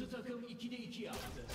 Kırmızı takım 2'de 2 yaptı.